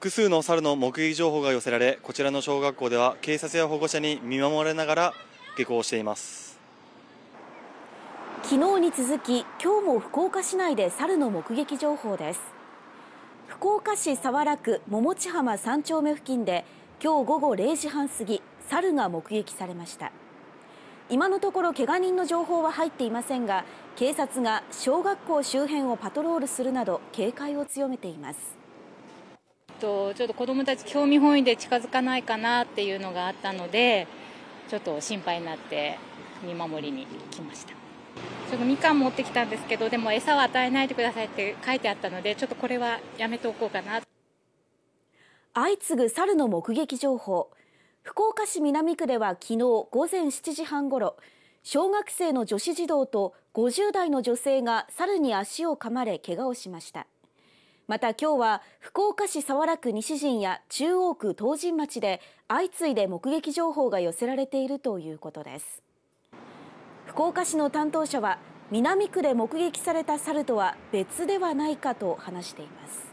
複数の猿の目撃情報が寄せられこちらの小学校では警察や保護者に見守られながら下校しています。昨日に続き今日も福岡市内で猿の目撃情報です。福岡市早良区桃地浜3丁目付近で今日午後0時半過ぎ猿が目撃されました。今のところ怪我人の情報は入っていませんが警察が小学校周辺をパトロールするなど警戒を強めています。とちょっと子どもたち興味本位で近づかないかなっていうのがあったのでちょっと心配になって見守りに来ました。ちょっとみかん持ってきたんですけどでも餌は与えないでくださいって書いてあったのでちょっとこれはやめておこうかな。相次ぐ猿の目撃情報。福岡市南区では昨日午前7時半ごろ小学生の女子児童と50代の女性が猿に足を噛まれ怪我をしました。また今日は福岡市早良区西陣や中央区東神町で相次いで目撃情報が寄せられているということです。福岡市の担当者は南区で目撃された猿とは別ではないかと話しています。